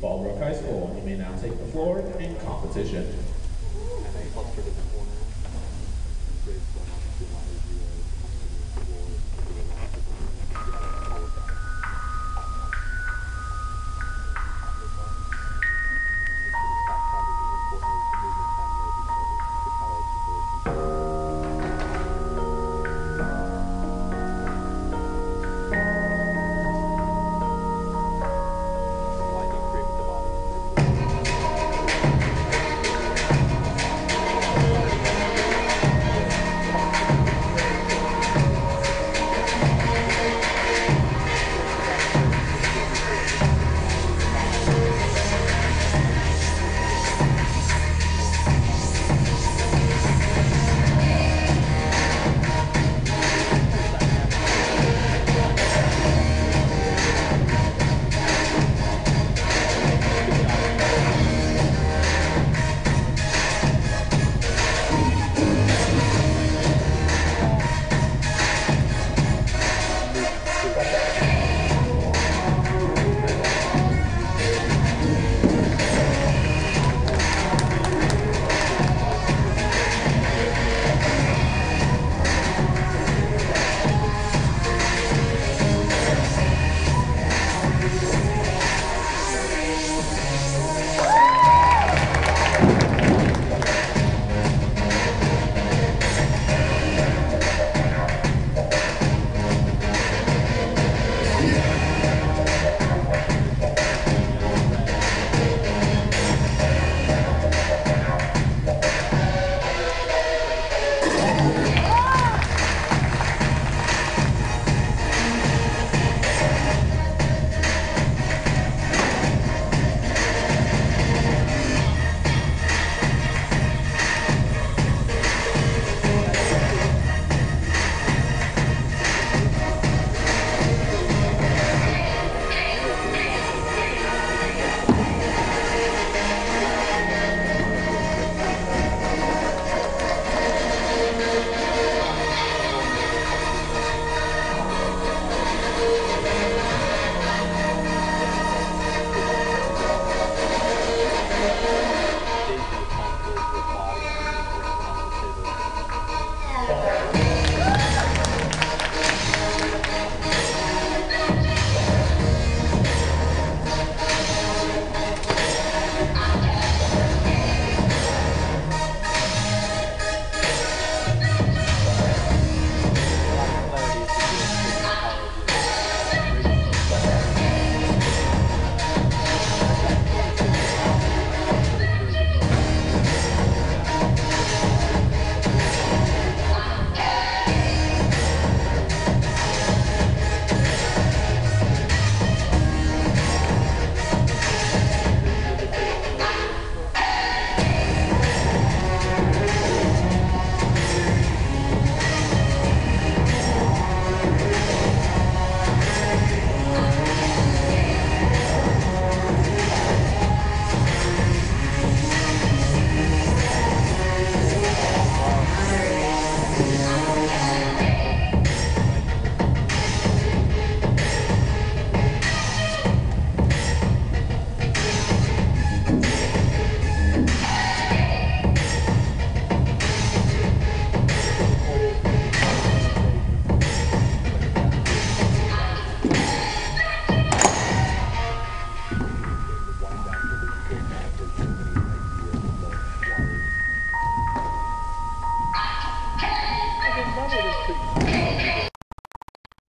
Fallbrook High School. You may now take the floor in competition.